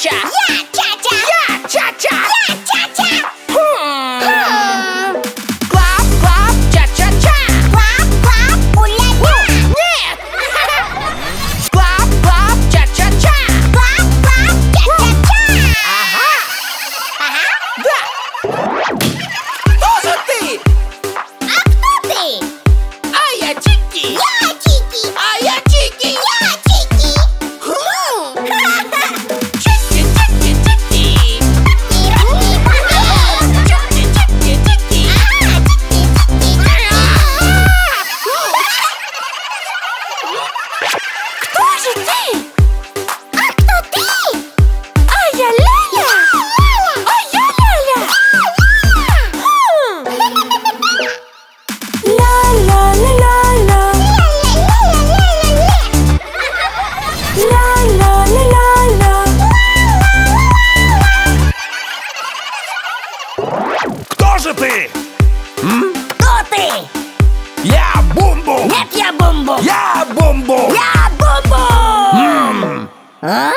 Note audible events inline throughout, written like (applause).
cha. Yeah, cha cha. Yeah, cha cha. Yeah, cha cha. Hmm. Hmm. Clap, clap, cha cha cha. Clap, clap, ooh la la. Yeah. (laughs) clap, clap, cha cha cha. Clap, clap, cha cha cha. Aha. Aha. Yeah. А а а Кто ты? Я бумбу! Нет, я бумбу! Я бумбу! Я 啊，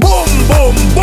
蹦蹦蹦